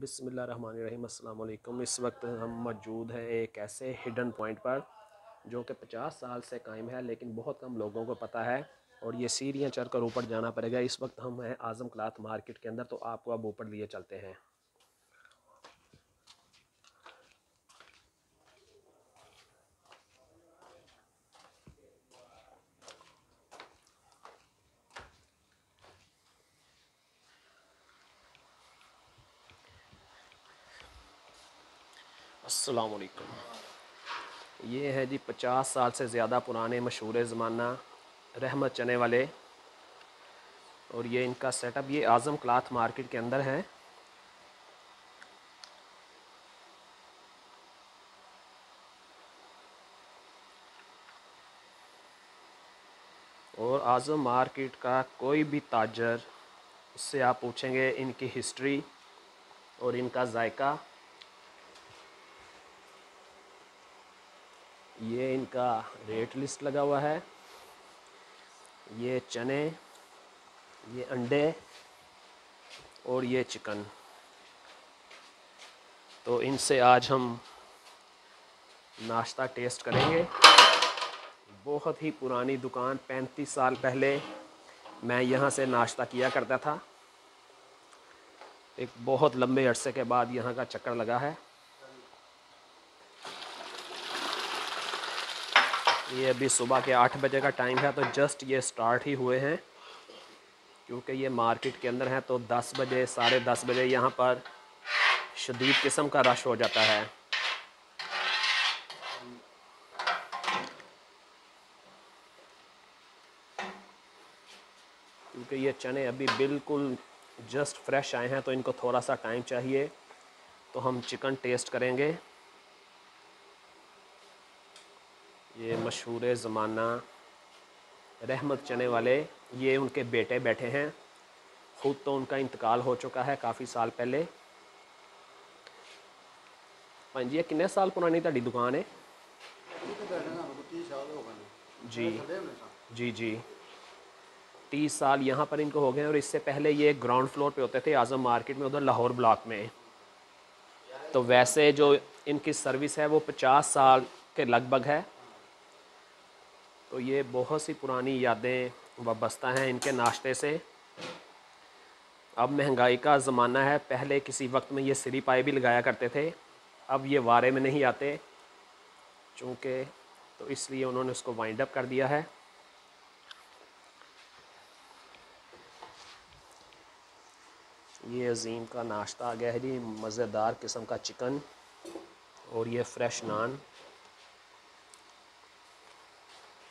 बिसमीम अल्लाम इस वक्त हम मौजूद हैं एक ऐसे हिडन पॉइंट पर, जो कि 50 साल से कायम है, लेकिन बहुत कम लोगों को पता है, और ये सीढ़ियाँ चढ़ कर ऊपर जाना पड़ेगा। इस वक्त हम हैं आज़म क्लाथ मार्केट के अंदर तो आपको अब ऊपर लिए चलते हैं। असलकुम ये है जी पचास साल से ज़्यादा पुराने मशहूर ज़माना रहमत चने वाले और ये इनका सेटअप ये आज़म क्लाथ मार्केट के अंदर है। और आज़म मार्केट का कोई भी ताजर, उससे आप पूछेंगे इनकी हिस्ट्री और इनका जायका। ये इनका रेट लिस्ट लगा हुआ है। ये चने, ये अंडे और ये चिकन। तो इनसे आज हम नाश्ता टेस्ट करेंगे। बहुत ही पुरानी दुकान, पैंतीस साल पहले मैं यहाँ से नाश्ता किया करता था। एक बहुत लंबे अरसे के बाद यहाँ का चक्कर लगा है। ये अभी सुबह के आठ बजे का टाइम है तो जस्ट ये स्टार्ट ही हुए हैं। क्योंकि ये मार्केट के अंदर है तो दस बजे, साढ़े दस बजे यहाँ पर शदीद किस्म का रश हो जाता है। क्योंकि ये चने अभी बिल्कुल जस्ट फ्रेश आए हैं तो इनको थोड़ा सा टाइम चाहिए तो हम चिकन टेस्ट करेंगे। ये मशहूर ज़माना रहमत चने वाले, ये उनके बेटे बैठे हैं। ख़ुद तो उनका इंतकाल हो चुका है काफ़ी साल पहले। हाँ जी, ये कितने साल पुरानी ताड़ी दुकान है? जी। जी जी। तीस साल यहाँ पर इनको हो गए और इससे पहले ये ग्राउंड फ्लोर पे होते थे, आज़म मार्केट में, उधर लाहौर ब्लॉक में। तो वैसे जो इनकी सर्विस है, वो पचास साल के लगभग है। तो ये बहुत सी पुरानी यादें वाबस्ता हैं इनके नाश्ते से। अब महँगाई का ज़माना है, पहले किसी वक्त में ये सिरी पाए भी लगाया करते थे, अब ये वारे में नहीं आते, चूँकि तो इसलिए उन्होंने उसको वाइंड अप कर दिया है। ये अजीम का नाश्ता आ गया है जी मज़ेदार किस्म का चिकन और ये फ्रेश नान।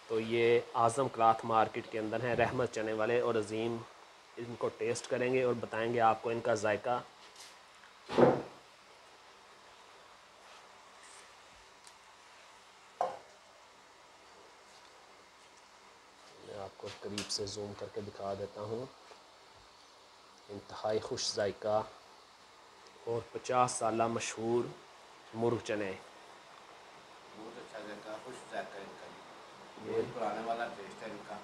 तो ये आज़म क्लाथ मार्केट के अंदर हैं, रहमत चने वाले और अजीम इनको टेस्ट करेंगे और बताएँगे आपको इनका जायका। आपको करीब से जूम करके दिखा देता हूँ। इंतहाई खुश जायका और पचास साल मशहूर मुर्ग चने। बहुत अच्छा जायका, खुश जायका इनका। ये पुराने वाला टेस्ट है इनका।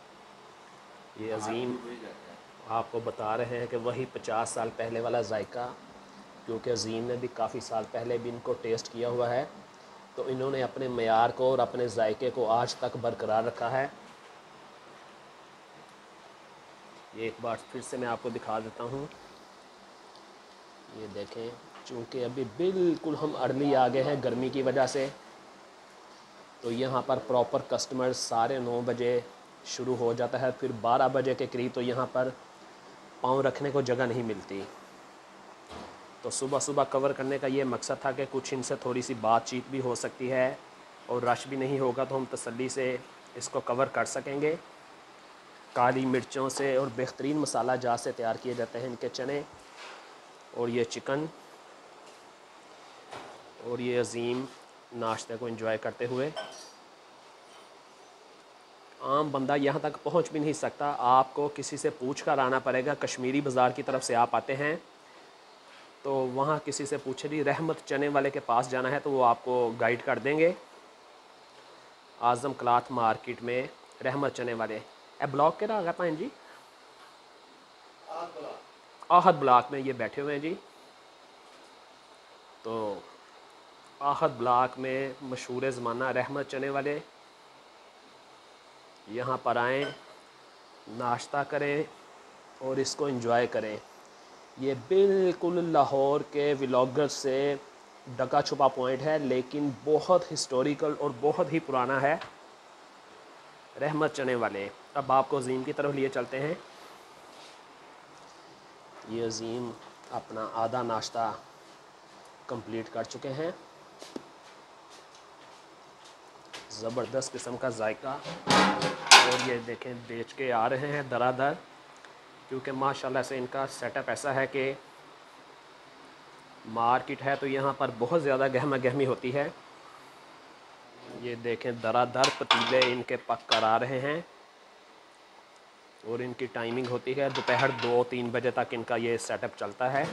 ये अजीम आपको बता रहे हैं कि वही पचास साल पहले वाला जायका क्योंकि अजीम ने भी काफ़ी साल पहले भी इनको टेस्ट किया हुआ है तो इन्होंने अपने मैार को और अपने जायके को आज तक बरकरार रखा है। ये एक बार फिर से मैं आपको दिखा देता हूँ। ये देखें चूँकि अभी बिल्कुल हम अर्ली आ गए हैं गर्मी की वजह से तो यहाँ पर प्रॉपर कस्टमर साढ़े नौ बजे शुरू हो जाता है, फिर बारह बजे के करीब तो यहाँ पर पाँव रखने को जगह नहीं मिलती। तो सुबह सुबह कवर करने का ये मकसद था कि कुछ इनसे थोड़ी सी बातचीत भी हो सकती है और रश भी नहीं होगा तो हम तसल्ली से इसको कवर कर सकेंगे। काली मिर्चों से और बेहतरीन मसाला जात से तैयार किए जाते हैं इनके चने और ये चिकन और ये अजीम। नाश्ते को एंजॉय करते हुए। आम बंदा यहाँ तक पहुँच भी नहीं सकता। आपको किसी से पूछ कर आना पड़ेगा। कश्मीरी बाज़ार की तरफ़ से आप आते हैं तो वहाँ किसी से पूछे जी रहमत चने वाले के पास जाना है तो वो आपको गाइड कर देंगे। आज़म क्लाथ मार्केट में रहमत चने वाले। ए ब्लॉक के रहा पाइन जी? आहद ब्लॉक में ये बैठे हुए हैं जी। तो आहद ब्लॉक में मशहूर ज़माना रहमत चने वाले, यहाँ पर आएँ, नाश्ता करें और इसको इंजॉय करें। ये बिल्कुल लाहौर के व्लॉगर से डका छुपा पॉइंट है, लेकिन बहुत हिस्टोरिकल और बहुत ही पुराना है रहमत चने वाले। अब आपको अजीम की तरफ़ लिए चलते हैं। ये अजीम अपना आधा नाश्ता कंप्लीट कर चुके हैं। ज़बरदस्त किस्म का जायका। और ये देखें, बेच के आ रहे हैं दरादर। क्योंकि माशाल्लाह से इनका सेटअप ऐसा है कि मार्केट है तो यहाँ पर बहुत ज़्यादा गहमा गहमी होती है। ये देखें, दरादर पतीले इनके पक कर आ रहे हैं। और इनकी टाइमिंग होती है दोपहर दो तीन बजे तक इनका ये सेटअप चलता है।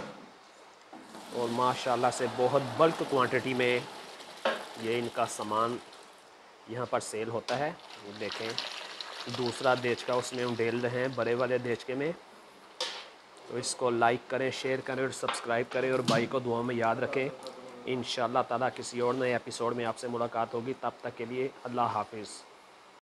और माशाल्लाह से बहुत बल्क क्वांटिटी में ये इनका सामान यहाँ पर सेल होता है। ये देखें, दूसरा देश का उसमें हम डेल रहे हैं, बड़े वाले देचके में। तो इसको लाइक करें शेयर करें और सब्सक्राइब करें और भाई को दुआ में याद रखें। इन ताला किसी और नए एपिसोड में आपसे मुलाकात होगी। तब तक के लिए अल्लाह हाफिज़।